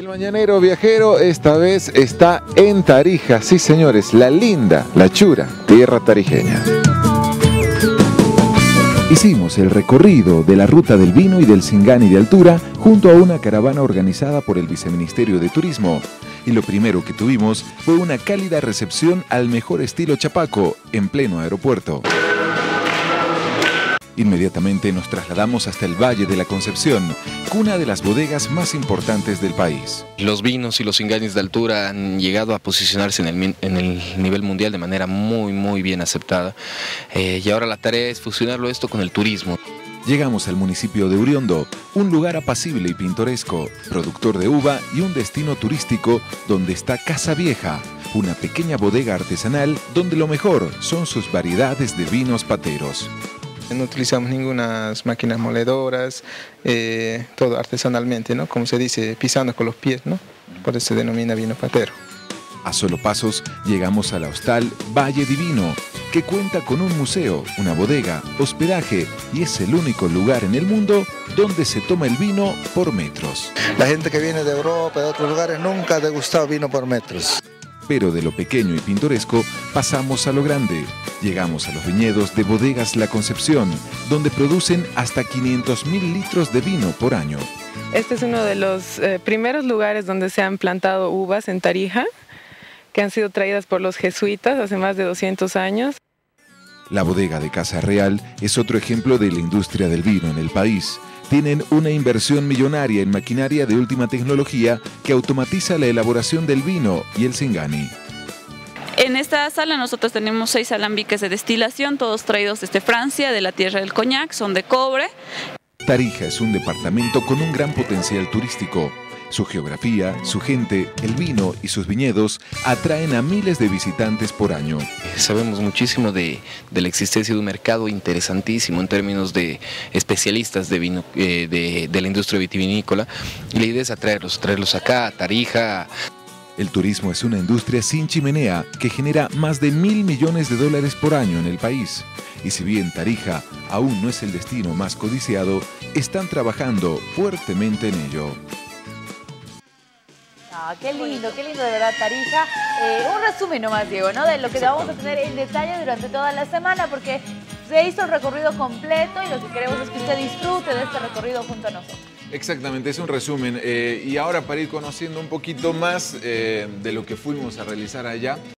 El mañanero viajero esta vez está en Tarija, sí señores, la linda, la chura, tierra tarijeña. Hicimos el recorrido de la ruta del vino y del Singani de altura junto a una caravana organizada por el Viceministerio de Turismo. Y lo primero que tuvimos fue una cálida recepción al mejor estilo chapaco en pleno aeropuerto. Inmediatamente nos trasladamos hasta el Valle de la Concepción, cuna de las bodegas más importantes del país. Los vinos y los engaños de altura han llegado a posicionarse en el, nivel mundial de manera muy, muy bien aceptada. Eh, y ahora la tarea es fusionarlo esto con el turismo. Llegamos al municipio de Uriondo, un lugar apacible y pintoresco, productor de uva y un destino turístico donde está Casa Vieja, una pequeña bodega artesanal donde lo mejor son sus variedades de vinos pateros. No utilizamos ninguna máquinas moledoras, eh, todo artesanalmente, ¿no? Como se dice, pisando con los pies, ¿no? Por eso se denomina vino patero. A solo pasos llegamos al hostal Valle Divino, que cuenta con un museo, una bodega, hospedaje y es el único lugar en el mundo donde se toma el vino por metros. La gente que viene de Europa, de otros lugares, nunca ha degustado vino por metros. Pero de lo pequeño y pintoresco pasamos a lo grande. Llegamos a los viñedos de Bodegas La Concepción, donde producen hasta 500 mil litros de vino por año. Este es uno de los eh, primeros lugares donde se han plantado uvas en Tarija, que han sido traídas por los jesuitas hace más de 200 años. La bodega de Casa Real es otro ejemplo de la industria del vino en el país tienen una inversión millonaria en maquinaria de última tecnología que automatiza la elaboración del vino y el singani. En esta sala nosotros tenemos seis alambiques de destilación, todos traídos desde Francia, de la tierra del coñac, son de cobre. Tarija es un departamento con un gran potencial turístico. Su geografía, su gente, el vino y sus viñedos atraen a miles de visitantes por año. Sabemos muchísimo de, la existencia de un mercado interesantísimo en términos de especialistas de vino, eh, de, la industria vitivinícola. Y la idea es atraerlos, traerlos acá, a Tarija. El turismo es una industria sin chimenea que genera más de mil millones de dólares por año en el país. Y si bien Tarija aún no es el destino más codiciado, están trabajando fuertemente en ello. Ah, qué lindo, qué lindo de verdad, Tarija. Eh, un resumen nomás, Diego, ¿no? De lo que vamos a tener en detalle durante toda la semana, porque se hizo el recorrido completo y lo que queremos es que usted disfrute de este recorrido junto a nosotros. Exactamente, es un resumen. Eh, y ahora para ir conociendo un poquito más eh, de lo que fuimos a realizar allá.